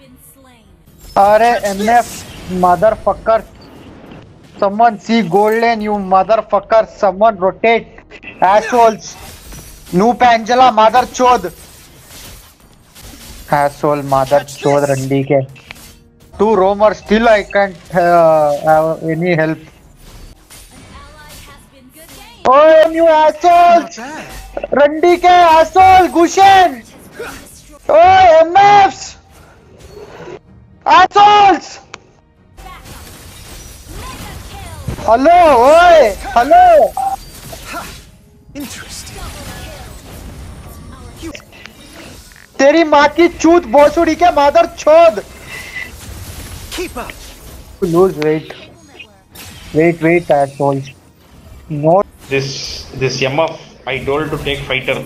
been slain. Are MF motherfucker. Someone see gold lane, you motherfucker. Someone rotate. Assholes. Noop Angela, mother chod. Asshole, mother chod, Randi ke. Two roamers, still I can't uh, have any help. An ally has been good game. Oh, you assholes! Randi ke asshole, Gusion! Destroyed. Oh, MFs! Assholes! Kill. Hello, oi! Hello! Interesting. तेरी माँ की चूत भोसुड़ी के मादर छोद Keep up. lose weight wait wait assholes no This this MF I told to take fighter.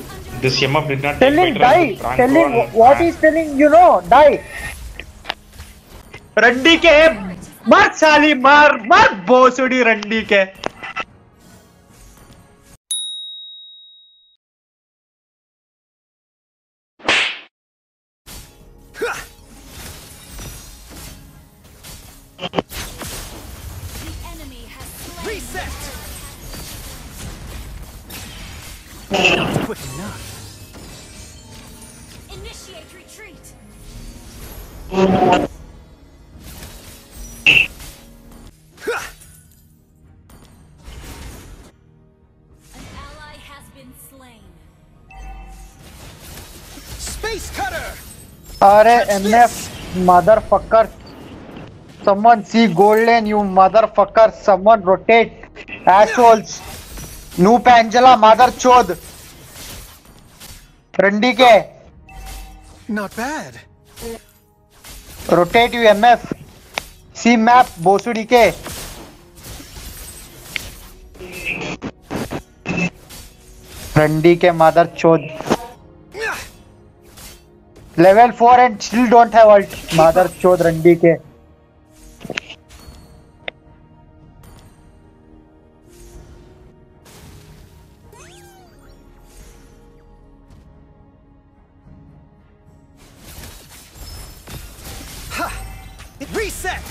This MF did not telling take die fighter. telling what is telling you know die रंडी के मर साली मर मर भोसड़ी रंडी के Initiate retreat. अरे MF mother fucker someone see golden you mother fucker someone rotate assholes new पेंजला mother चोद रंडी के not bad rotate you MF see map बोसुडी के रंडी के मदर चोद level four and still don't have alt mother चोद रंडी के Reset.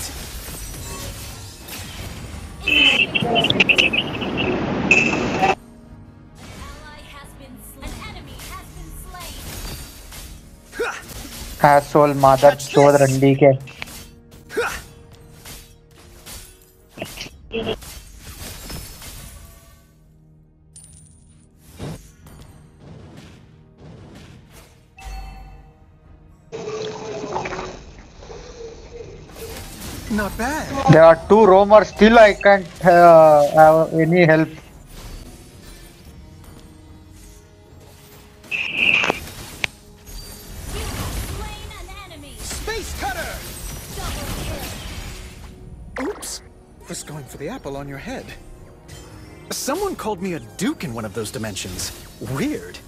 Asshole mother चोद रंडी के Not bad. there are two roamers still I can't uh, have any help Was going for the apple on your head. Someone called me a duke in one of those dimensions. Weird.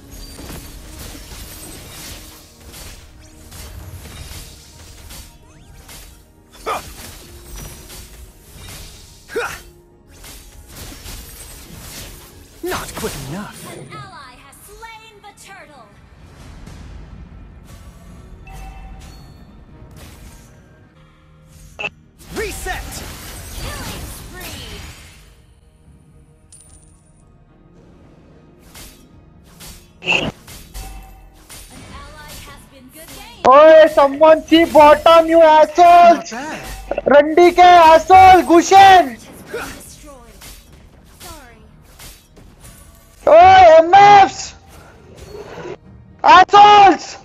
someone see bottom, you assholes! Randy ke asshole, Gusion! Oh, MFs! Assholes!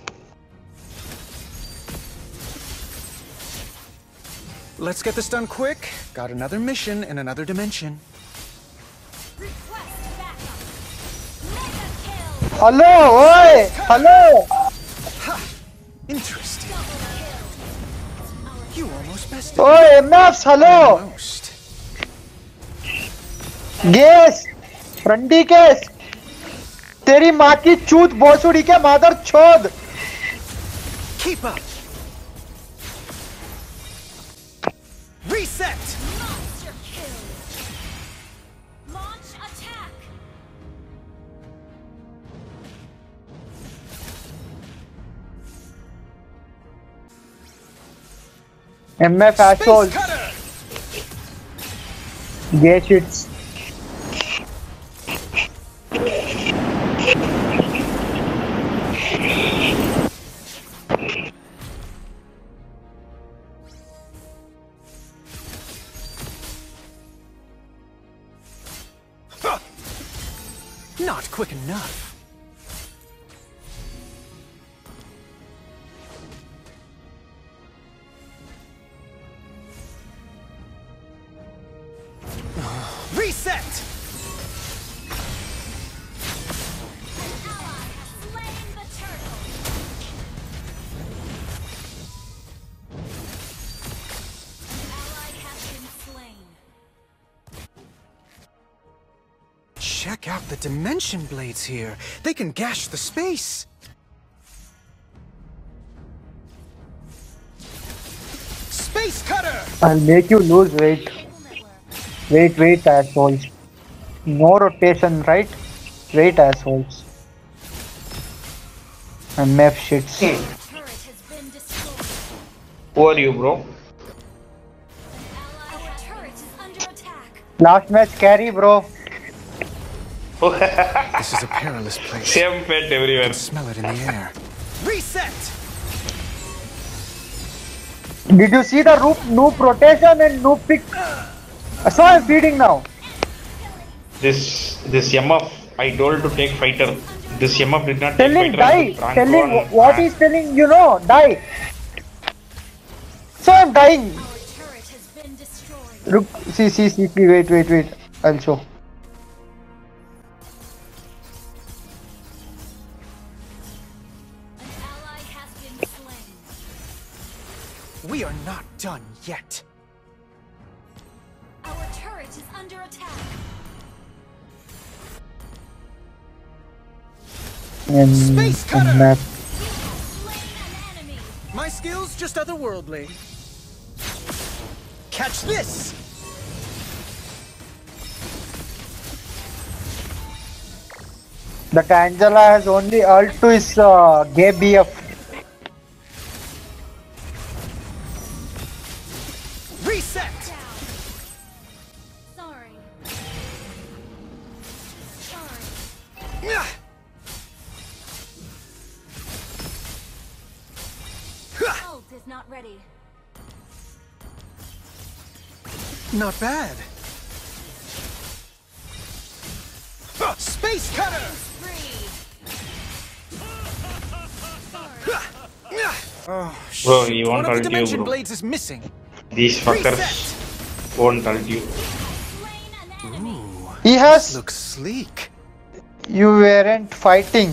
Let's get this done quick. Got another mission in another dimension. Hello, oi! Hello! Ha! Interesting. Almost MFs hello. Guess रंडी केस तेरी माँ की चूत बोसुड़ी के मादर छोद Keep up. Reset. MF cutter! Gay shits. Not quick enough. Out the dimension blades here. They can gash the space. Space cutter! I'll make you lose weight. Wait, wait, assholes. No rotation, right? Wait, assholes. MF shits. Turret has been destroyed. Who are you, bro? An ally Our turret is under attack. Last match carry, bro. This is a perilous place. Same pet everywhere. Smell it in the air. Reset! Did you see the noob, noob rotation and noob pick? I saw him feeding now. This this MF, I told to take fighter. This MF did not Tell take him fighter. die. and Franco Tell him what he's telling, you know, die. So I'm dying. Our turret has been destroyed. Look, see, see, see, see, wait, wait, wait. I'll show. We are not done yet. Our turret is under attack. And, Space cutter! and map. Slain an enemy. My skills just otherworldly. Catch this! The Angela has only ult to his uh, gay BF. Reset! Down. Sorry. Sorry. Nyah! Ult is not ready. Not bad. Space cutter! Free. Oh, Bro, shit. you One want of the dimension blades is missing. These fuckers Reset! won't ult you. Enemy. He has. Looks sleek. You weren't fighting.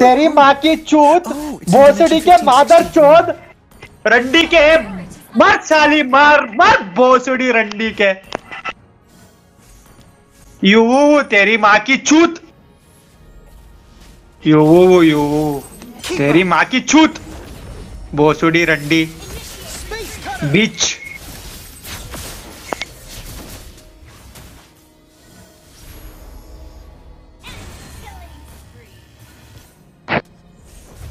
तेरी माँ की चूत Oh, भोसड़ी के 15, मादर 16. चोद रंडी के मर साली मार मर भोसड़ी रंडी के यू तेरी माँ की चूत यू यू तेरी माँ की चूत भोसड़ी रंडी! बीच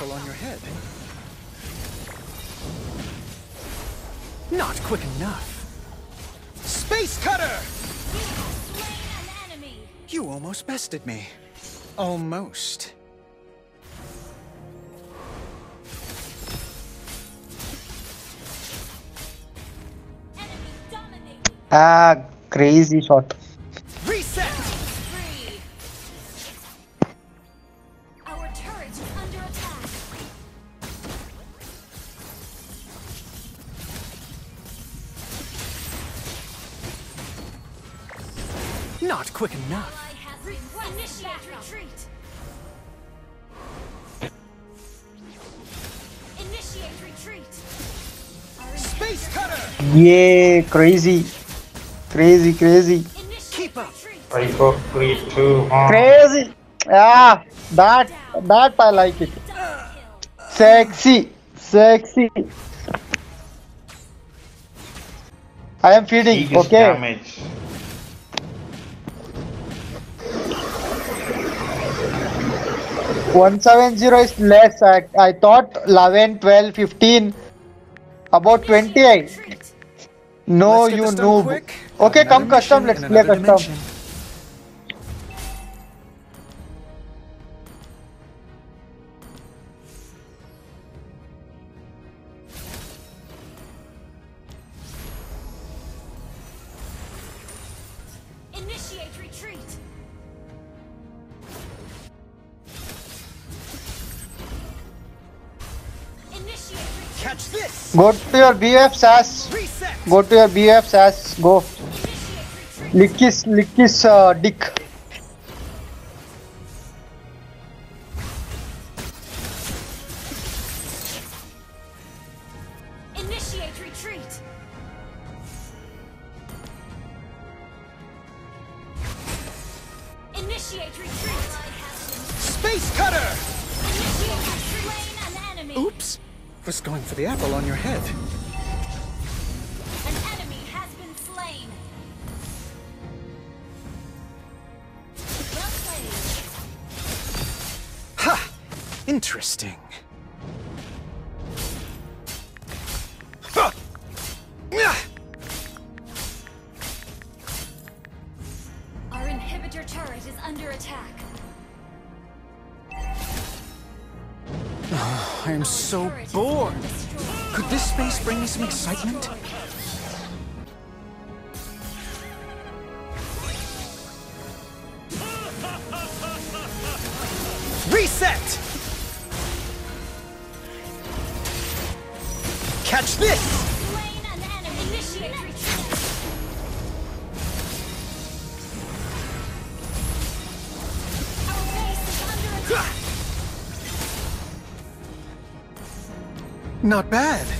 on your head. Not quick enough. Space cutter! You almost bested me. Almost. Ah crazy shot Not quick enough. Yeah, crazy. Crazy, crazy. I go please too. Huh? Crazy. Yeah, that that I like it. Sexy, sexy. I am feeding. Okay. Damage. One seven zero is less. I, I thought 11, 12, 15, about 28. Retreat. No, you noob. Okay, come custom. Let's play custom. dimension. Go to your BF SAS. Reset! Go to your BF SAS. Go. Lick his, lick his uh, dick. Initiate retreat. Initiate retreat. Space Cutter! Was going for the apple on your head. An enemy has been slain. Well played. Ha! Interesting. Huh. Our inhibitor turret is under attack. I am so bored. Could this space bring me some excitement? Reset! Catch this! Not bad.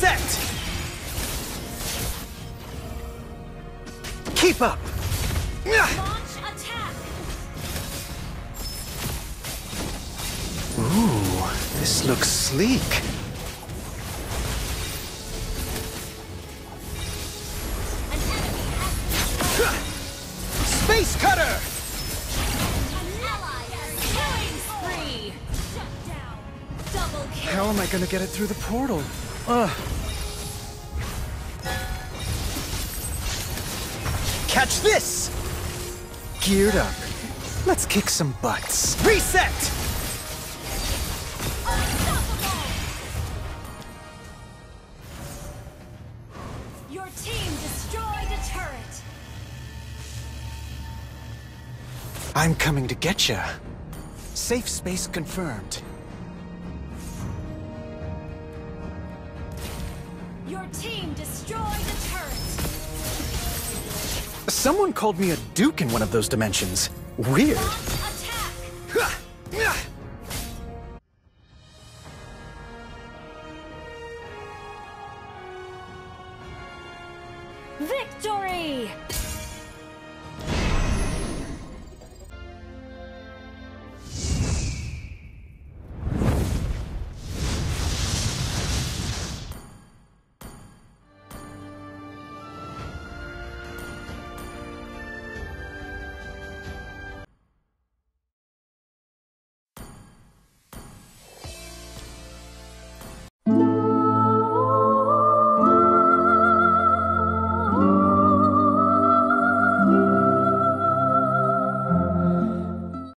Reset! Keep up! Launch attack. Ooh, this looks sleek. An enemy has been Space Cutter! How am I gonna get it through the portal? Ugh. Catch this! Geared up. Let's kick some butts. Reset! Your team destroyed a turret. I'm coming to get you. Safe space confirmed. Your team destroyed turret. Someone called me a duke in one of those dimensions. Weird.